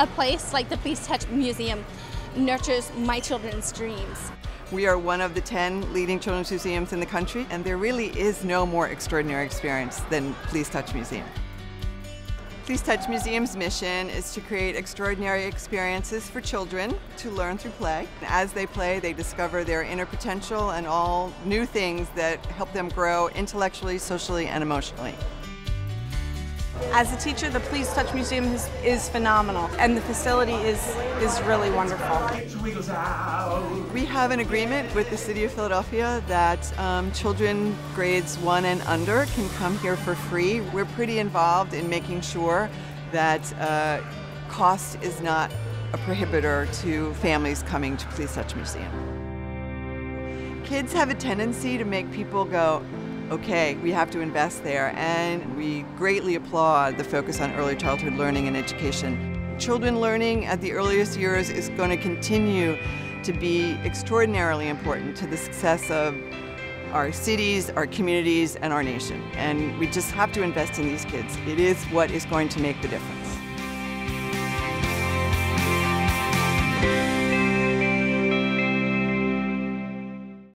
a place like the Please Touch Museum nurtures my children's dreams. We are one of the 10 leading children's museums in the country, and there really is no more extraordinary experience than Please Touch Museum. Please Touch Museum's mission is to create extraordinary experiences for children to learn through play. As they play, they discover their inner potential and all new things that help them grow intellectually, socially, and emotionally. As a teacher, the Please Touch Museum is, is phenomenal, and the facility is, is really wonderful. We have an agreement with the City of Philadelphia that um, children grades one and under can come here for free. We're pretty involved in making sure that uh, cost is not a prohibitor to families coming to Please Touch Museum. Kids have a tendency to make people go, okay, we have to invest there, and we greatly applaud the focus on early childhood learning and education. Children learning at the earliest years is going to continue to be extraordinarily important to the success of our cities, our communities, and our nation. And we just have to invest in these kids. It is what is going to make the difference.